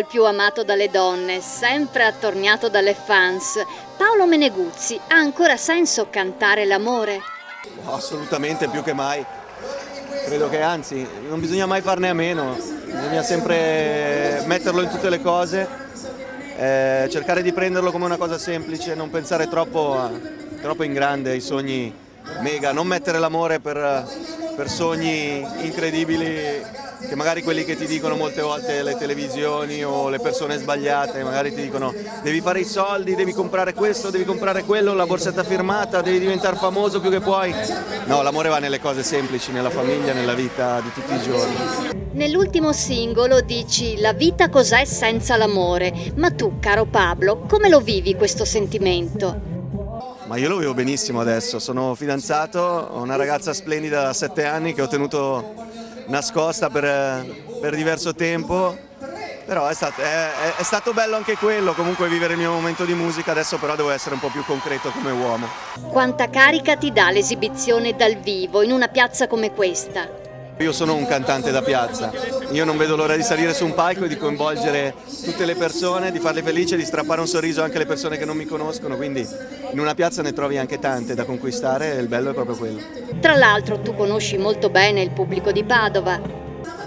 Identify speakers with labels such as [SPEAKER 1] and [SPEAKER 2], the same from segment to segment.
[SPEAKER 1] il più amato dalle donne, sempre attorniato dalle fans, Paolo Meneguzzi ha ancora senso cantare l'amore?
[SPEAKER 2] Assolutamente, più che mai. Credo che anzi, non bisogna mai farne a meno, bisogna sempre metterlo in tutte le cose, eh, cercare di prenderlo come una cosa semplice, non pensare troppo, troppo in grande ai sogni mega, non mettere l'amore per, per sogni incredibili che magari quelli che ti dicono molte volte le televisioni o le persone sbagliate, magari ti dicono devi fare i soldi, devi comprare questo, devi comprare quello, la borsetta firmata, devi diventare famoso più che puoi. No, l'amore va nelle cose semplici, nella famiglia, nella vita di tutti i giorni.
[SPEAKER 1] Nell'ultimo singolo dici la vita cos'è senza l'amore, ma tu, caro Pablo, come lo vivi questo sentimento?
[SPEAKER 2] Ma io lo vivo benissimo adesso, sono fidanzato, ho una ragazza splendida da sette anni che ho tenuto nascosta per, per diverso tempo, però è stato, è, è stato, bello anche quello, comunque vivere il mio momento di musica, adesso però devo essere un po' più concreto come uomo.
[SPEAKER 1] Quanta carica ti dà l'esibizione dal vivo in una piazza come questa?
[SPEAKER 2] Io sono un cantante da piazza, io non vedo l'ora di salire su un palco e di coinvolgere tutte le persone, di farle felici e di strappare un sorriso anche alle persone che non mi conoscono, quindi in una piazza ne trovi anche tante da conquistare e il bello è proprio quello.
[SPEAKER 1] Tra l'altro tu conosci molto bene il pubblico di Padova.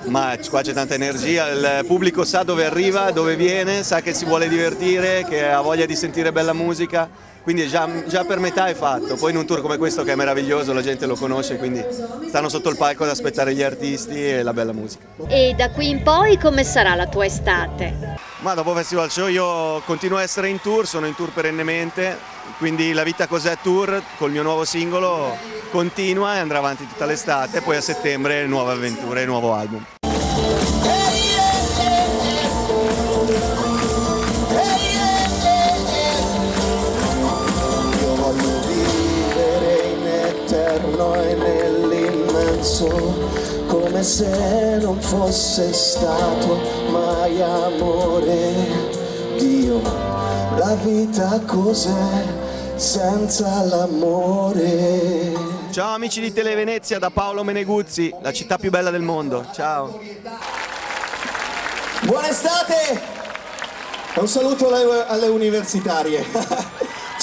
[SPEAKER 2] Ma qua c'è tanta energia, il pubblico sa dove arriva, dove viene, sa che si vuole divertire, che ha voglia di sentire bella musica quindi già, già, per metà è fatto, poi in un tour come questo che è meraviglioso la gente lo conosce, quindi stanno sotto il palco ad aspettare gli artisti e la bella musica.
[SPEAKER 1] E da qui in poi come sarà la tua estate?
[SPEAKER 2] Ma dopo Festival Show io continuo a essere in tour, sono in tour perennemente, quindi la vita cos'è tour col mio nuovo singolo continua e andrà avanti tutta l'estate, poi a settembre nuove avventure, nuovo album.
[SPEAKER 3] Come se non fosse stato mai amore. Dio, la vita cos'è senza l'amore?
[SPEAKER 2] Ciao amici di Televenezia da Paolo Meneguzzi, la città più bella del mondo. Ciao.
[SPEAKER 3] Buona estate! Un saluto alle, alle universitarie.